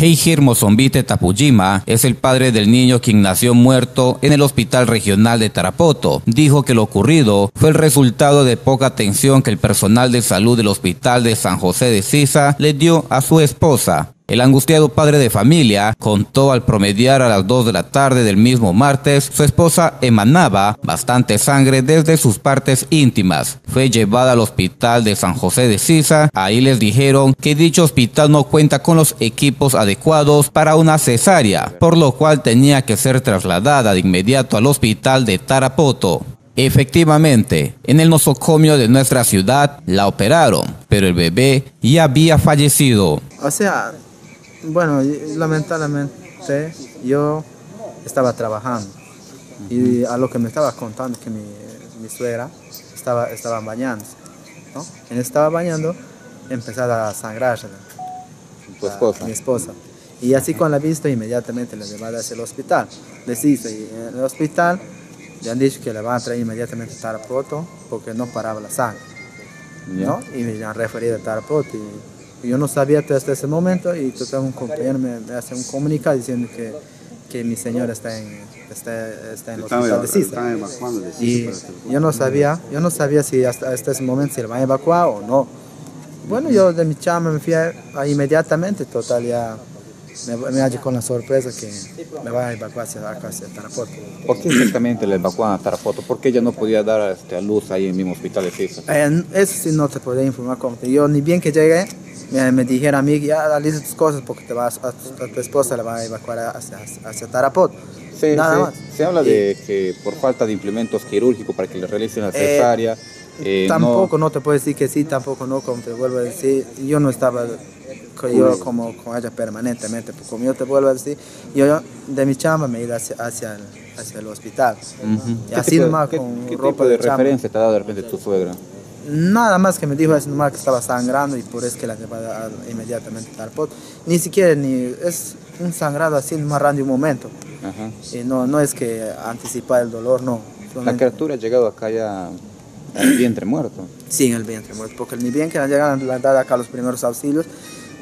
Heijir Mozombite Tapujima es el padre del niño quien nació muerto en el Hospital Regional de Tarapoto. Dijo que lo ocurrido fue el resultado de poca atención que el personal de salud del Hospital de San José de Sisa le dio a su esposa. El angustiado padre de familia contó al promediar a las 2 de la tarde del mismo martes, su esposa emanaba bastante sangre desde sus partes íntimas. Fue llevada al hospital de San José de Sisa. Ahí les dijeron que dicho hospital no cuenta con los equipos adecuados para una cesárea, por lo cual tenía que ser trasladada de inmediato al hospital de Tarapoto. Efectivamente, en el nosocomio de nuestra ciudad la operaron, pero el bebé ya había fallecido. O sea, bueno, lamentablemente yo estaba trabajando y a lo que me estaba contando que mi, mi suegra estaba, estaba bañándose. ¿no? En estaba bañando, empezaba a sangrar ¿Tu esposa? mi esposa. Y así con la vista inmediatamente la llevaron hacia el hospital. Les y en el hospital le han dicho que le van a traer inmediatamente a Tarapoto porque no paraba la sangre. ¿no? Y me han referido a Tarapoto. Y, yo no sabía hasta ese momento y tengo un compañero me, me, hace un comunicado diciendo que, que mi señora está en, está, está en el hospital de Sisa. Y yo no sabía, yo no sabía si hasta, hasta ese momento se le van a evacuar o no. Bueno, yo de mi chama me fui a, a inmediatamente, total ya me, me hallé con la sorpresa que me van a evacuar hacia, hacia Tarapoto. ¿Por qué exactamente le evacuaron a Tarapoto? ¿Por qué ella no podía dar este, a luz ahí en el mismo hospital de Sisa? Eh, eso sí no te podía informar como yo ni bien que llegué me, me dijeron a mí, ya realiza tus cosas porque te vas a, tu, a tu esposa la va a evacuar hacia, hacia Tarapot. Sí, Nada sí. más. Se habla de que por falta de implementos quirúrgicos para que le realicen la cesárea. Eh, tampoco no... te puedo decir que sí, tampoco no, como te vuelvo a decir, yo no estaba yo como con ella permanentemente, porque como yo te vuelvo a decir, yo de mi chamba me he ido hacia, hacia, el, hacia el hospital. Uh -huh. Y así tipo, nomás ¿qué, con ¿qué ropa tipo de, de referencia te ha dado de repente tu suegra? Nada más que me dijo es nomás que estaba sangrando y por eso que la llevaba inmediatamente al pot. Ni siquiera ni es un sangrado así más raro de un momento. Ajá. Y no, no es que anticipar el dolor, no. La criatura ha llegado acá ya el vientre muerto. Sí, en el vientre muerto, porque ni bien que la llegaron a dar acá los primeros auxilios,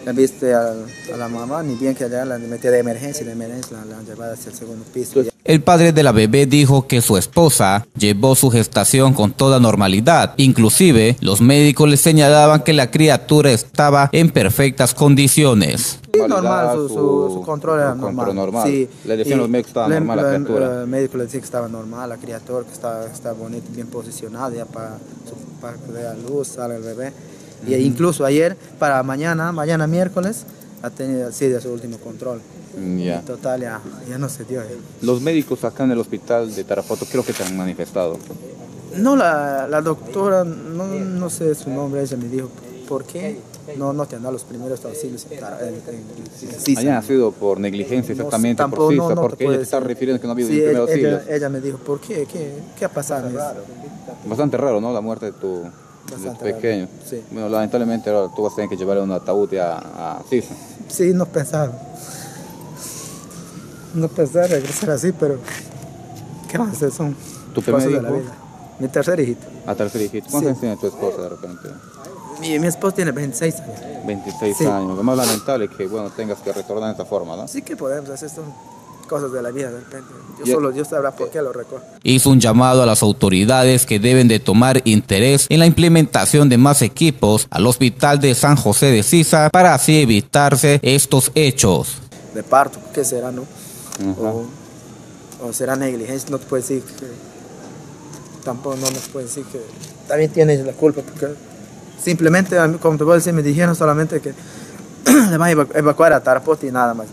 la viste a, a, la mamá, ni bien que la la metía de emergencia, de emergencia, la, la han llevado hacia el segundo piso. El padre de la bebé dijo que su esposa llevó su gestación con toda normalidad. Inclusive, los médicos le señalaban que la criatura estaba en perfectas condiciones. Sí, normal, su, su, su control era normal. Control normal. Sí. Le decían los médicos que estaba le, normal la criatura. El médico le decía que estaba normal, la criatura que estaba, estaba bonita, bien posicionada ya para, para que dé a luz, sale el bebé. Y uh -huh. incluso ayer, para mañana, mañana miércoles, ha tenido sí, de su último control. Ya. Total, ya, ya no se dio. Ya. Los médicos acá en el hospital de Tarapoto creo que se han manifestado. No, la, la doctora, no, no, sé su nombre, ella me dijo, ¿por qué no, no te han dado los primeros auxilios en, en, en sí, Haya sido por negligencia exactamente, no, por CISA, porque ella te está refiriendo que no ha habido sí, primeros auxilios. Ella, ella, me dijo, ¿por qué? ¿Qué, qué ha pasado? Bastante raro, ¿no? La muerte de tu, tu pequeño. Sí. Bueno, lamentablemente ahora tú vas a tener que llevarle un ataúd a, a CISA. Sí, no pensaba. No pensaba regresar así, pero ¿qué más hacer? Son ¿Tu primer hijo? de la vida. Mi tercer hijito. ¿A tercer hijito? ¿Cuántos sí. años tiene tu esposa de repente? Mi, mi esposa tiene 26 años. 26 sí. años. Lo más lamentable es que bueno, tengas que retornar de esta forma, ¿no? Sí que podemos hacer esto cosas de la vida de repente. Yo solo Dios sabrá por qué lo recuerdo. Hizo un llamado a las autoridades que deben de tomar interés en la implementación de más equipos al hospital de San José de Sisa para así evitarse estos hechos. De parto, ¿qué será, no? Uh -huh. o, o, será negligencia, no te puedo decir que tampoco no nos puede decir que también tienes la culpa porque simplemente como te puedo decir me dijeron solamente que le van a evacuar a Tarapoti y nada más.